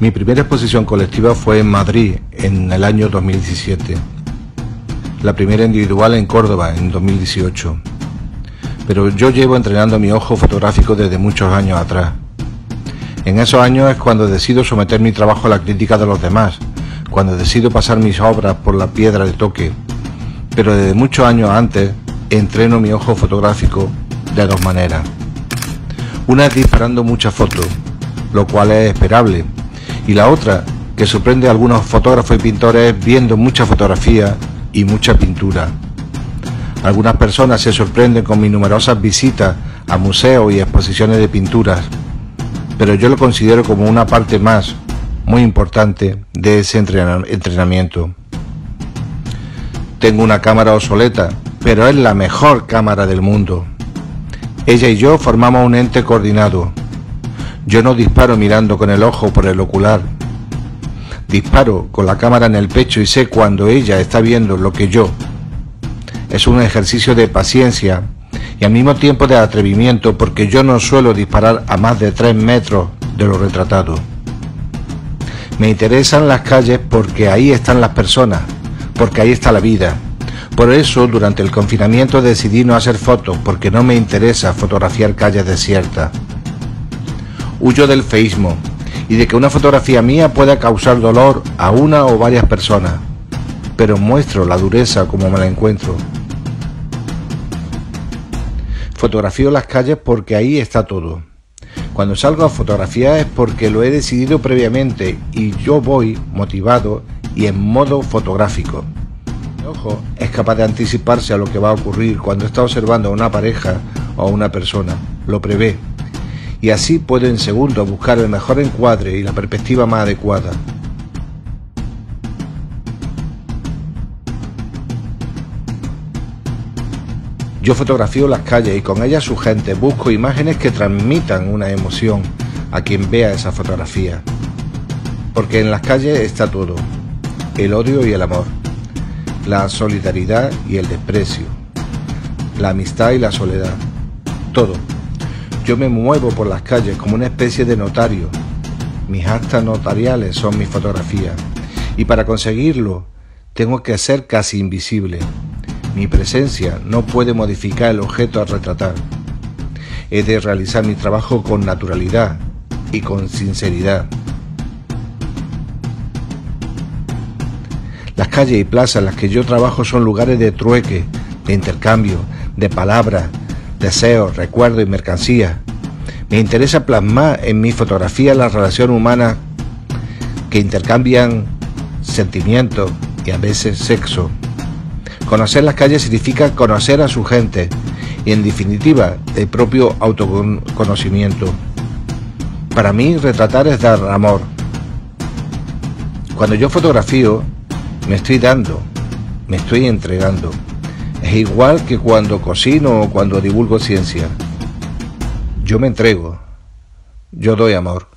Mi primera exposición colectiva fue en Madrid en el año 2017. La primera individual en Córdoba en 2018. Pero yo llevo entrenando mi ojo fotográfico desde muchos años atrás. En esos años es cuando decido someter mi trabajo a la crítica de los demás, cuando decido pasar mis obras por la piedra de toque. Pero desde muchos años antes entreno mi ojo fotográfico de dos maneras. Una es disparando muchas fotos, lo cual es esperable, y la otra, que sorprende a algunos fotógrafos y pintores viendo mucha fotografía y mucha pintura. Algunas personas se sorprenden con mis numerosas visitas a museos y exposiciones de pinturas, pero yo lo considero como una parte más, muy importante, de ese entrenamiento. Tengo una cámara obsoleta, pero es la mejor cámara del mundo. Ella y yo formamos un ente coordinado, yo no disparo mirando con el ojo por el ocular. Disparo con la cámara en el pecho y sé cuando ella está viendo lo que yo. Es un ejercicio de paciencia y al mismo tiempo de atrevimiento porque yo no suelo disparar a más de tres metros de lo retratado. Me interesan las calles porque ahí están las personas, porque ahí está la vida. Por eso durante el confinamiento decidí no hacer fotos porque no me interesa fotografiar calles desiertas huyo del feísmo y de que una fotografía mía pueda causar dolor a una o varias personas, pero muestro la dureza como me la encuentro. Fotografío las calles porque ahí está todo. Cuando salgo a fotografiar es porque lo he decidido previamente y yo voy motivado y en modo fotográfico. Mi ojo es capaz de anticiparse a lo que va a ocurrir cuando está observando a una pareja o a una persona. Lo prevé y así puedo en segundo buscar el mejor encuadre y la perspectiva más adecuada. Yo fotografío las calles y con ellas su gente busco imágenes que transmitan una emoción a quien vea esa fotografía. Porque en las calles está todo, el odio y el amor, la solidaridad y el desprecio, la amistad y la soledad, todo. Yo me muevo por las calles como una especie de notario. Mis actas notariales son mis fotografías. Y para conseguirlo, tengo que ser casi invisible. Mi presencia no puede modificar el objeto a retratar. He de realizar mi trabajo con naturalidad y con sinceridad. Las calles y plazas en las que yo trabajo son lugares de trueque, de intercambio, de palabras, deseos, recuerdos y mercancías. Me interesa plasmar en mi fotografía la relación humana que intercambian sentimientos y a veces sexo. Conocer las calles significa conocer a su gente y en definitiva el propio autoconocimiento. Para mí retratar es dar amor. Cuando yo fotografío, me estoy dando, me estoy entregando. Es igual que cuando cocino o cuando divulgo ciencia. Yo me entrego. Yo doy amor.